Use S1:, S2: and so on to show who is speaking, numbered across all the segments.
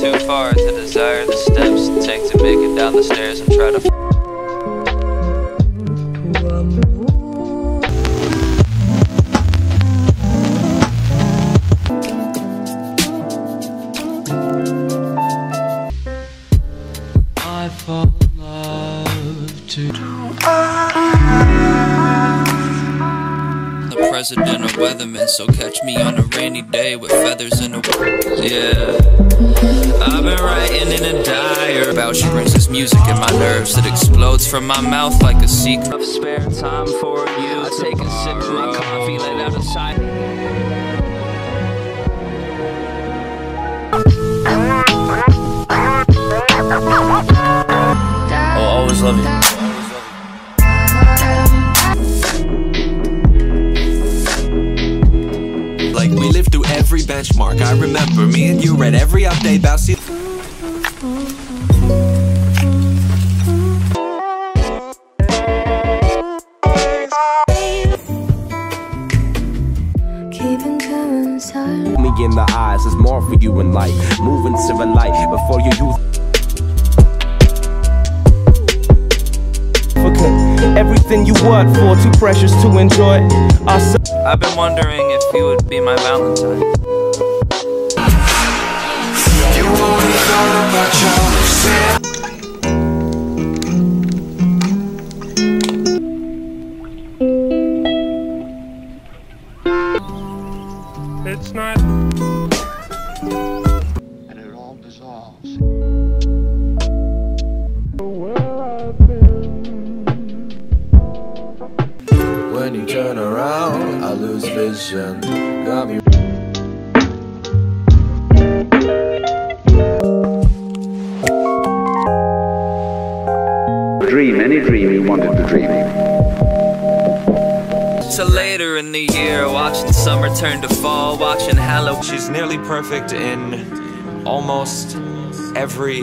S1: too far to desire the steps to take to make it down the stairs and try to. I fall in love to. President or weatherman, so catch me on a rainy day with feathers in the yeah. I've been writing in a diary about she brings this music in my nerves that explodes from my mouth like a secret of spare time for you. I take a sip of my coffee, let out a sigh. I'll always love you.
S2: Benchmark. I remember me and you read every update about see.
S3: Keeping to inside.
S4: me in the eyes. There's more for you in life. Moving to the light before you use. Forget everything you work for, too precious to enjoy. Our
S1: I've been wondering if you would be my Valentine.
S5: It's not.
S6: and it all dissolves.
S7: When you turn around, I lose vision. Got me.
S8: dream, any dream you wanted to dream.
S1: Till later in the year, watching summer turn to fall, watching Halloween.
S2: She's nearly perfect in almost every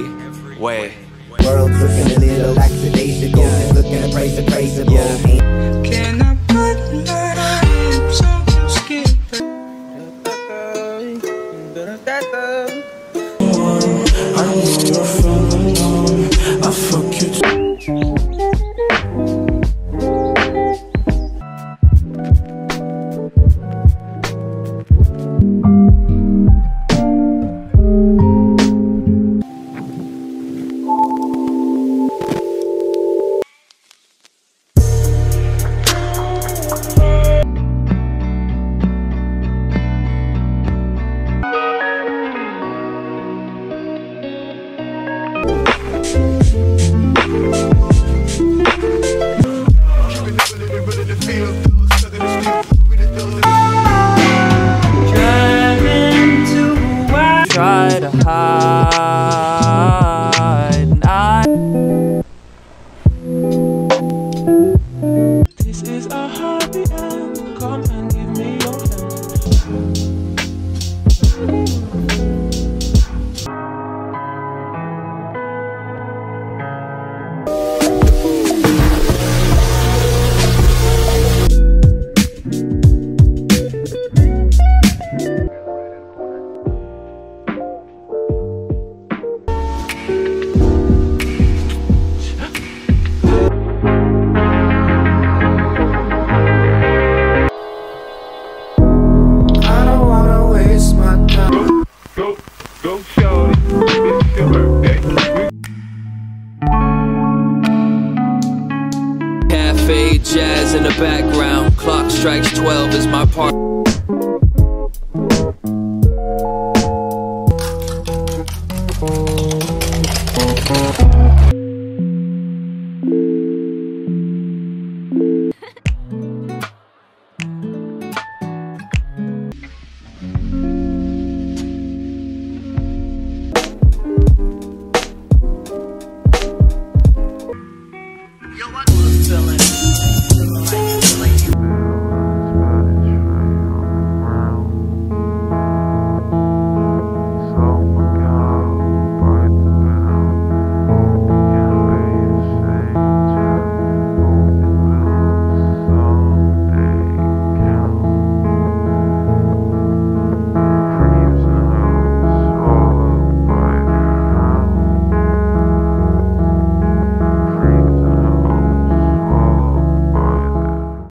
S2: way.
S9: World looking a little lackadaisical. Just looking to praise the praisable.
S5: Can I put my lips on your skin?
S7: I fuck
S1: Try to hide.
S5: Go show it. It's your birthday.
S1: Cafe jazz in the background. Clock strikes 12 is my part.